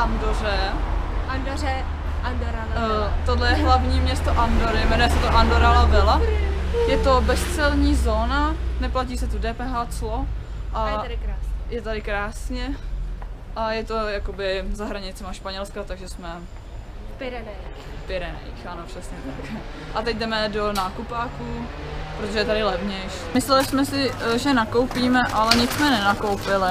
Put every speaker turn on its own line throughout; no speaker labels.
Andoře. Andoře, Andorra la Vela. Uh, eh, tohle je hlavní město Andory, jmenuje se to Andorra la Vela. Je to bezcelní zóna, neplatí se tu DPH, clo.
A, a je tady krásně.
Je tady krásně. A je to jakoby za hranicima Španělska, takže jsme...
V Pyrenejích.
Pyrenejích, ano, přesně tak. A teď jdeme do nákupáků, protože je tady levnější. Mysleli jsme si, eh, že nakoupíme, ale nic jsme nenakoupili.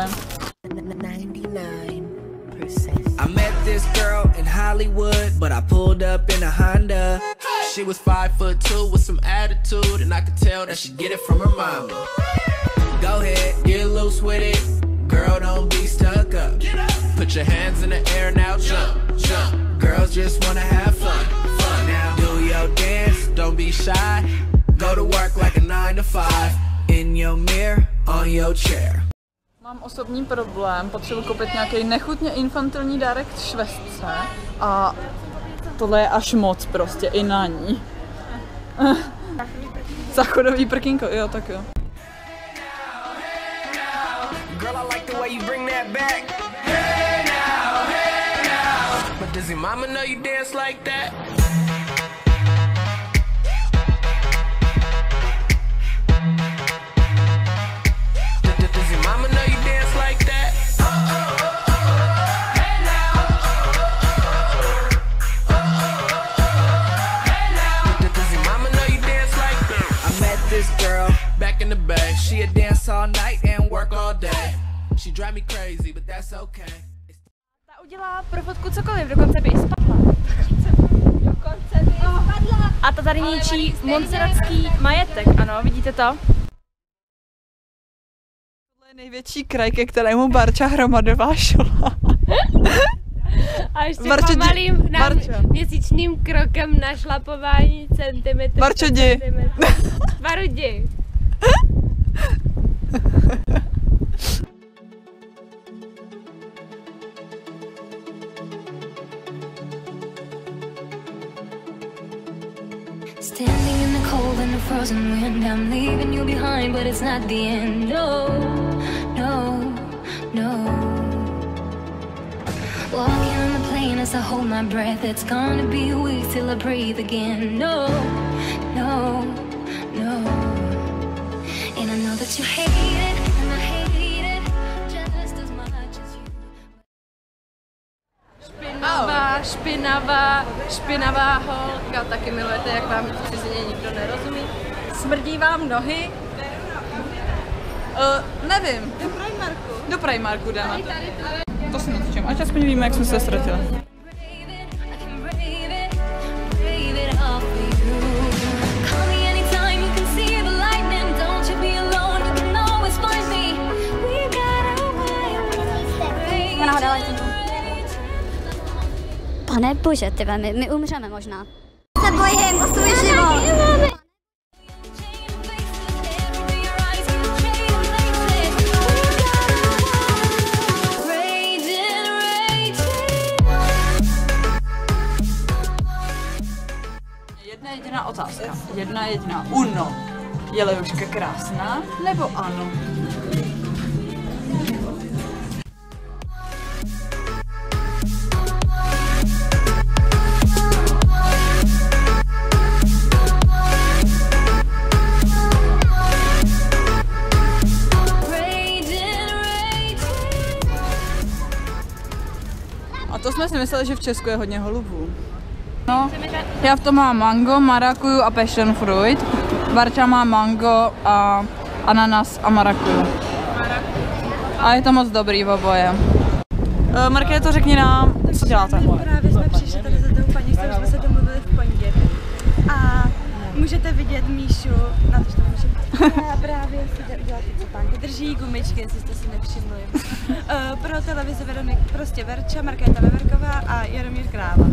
99%.
I met this girl in Hollywood, but I pulled up in a Honda. She was five foot two with some attitude, and I could tell that she get it from her mama. Go ahead, get loose with it. Girl, don't be stuck up. Put your hands in the air now, jump, jump. Girls just wanna have fun, fun. Now do your dance, don't be shy. Go to work like a nine to five. In your mirror, on your chair.
Mám osobní problém, potřebuji koupit nějaký nechutně infantilní dárek švestce a tohle je až moc prostě, i na ní. Zachodový prkínko, jo, tak jo.
Does your mama know you dance like that? She drive me crazy, but that's okay.
Ta udělá pro fotku cokoliv, dokonce by i spadla. Dokonce by i spadla. A ta tady ničí monserratský majetek, ano, vidíte to?
Tohle je největší kraj, ke kterému Barča hromadová šla.
A ještě
Barčo,
pomalým nám
Barčo.
měsíčným krokem na šlapování centimetr.
Barčo,
po
jdi.
Standing in the cold and the frozen wind, I'm leaving you behind, but it's not the end. No, no, no. Walking on the plane as I hold my breath, it's gonna be a week till I breathe again. No, no, no. And I know that you hate it,
Špinavá, špinavá, špinavá holka. Taky milujete, jak vám v cizině nikdo nerozumí. Smrdí vám nohy?
Uh, nevím. Do Primarku. Do Primarku jdeme. To si natčím, ať aspoň víme, jak jsme se ztratili.
brave it,
Pane bože, ty my, my umřeme možná. Se bojím o svůj život.
Jedna jediná otázka. Jedna jediná. Uno. Je Leuška krásná nebo ano? To jsme si mysleli, že v Česku je hodně holubů. No, já v tom mám mango, marakuju a passion fruit. Barča má mango a ananas a marakuju. A je to moc dobrý v oboje. Uh, Markéto, řekni nám, co děláte?
Právě jsme přišli tady za tou paní, jsme se domluvili v pondělí. Můžete vidět Míšu, na to, že to můžeme. A právě si jde udělat ty copánky. Drží gumičky, jestli jste si nevšimli. Uh, pro televizi Veronik, prostě Verča, Markéta Veverková a Jaromír Kráva.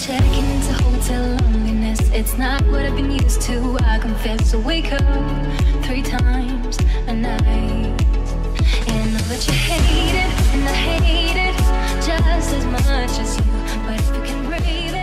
Checking into hotel loneliness. It's not what I've been used to. I confess, I wake up three times a night. And I bet you hate it, and I hate it just as much as you. But if you can brave it.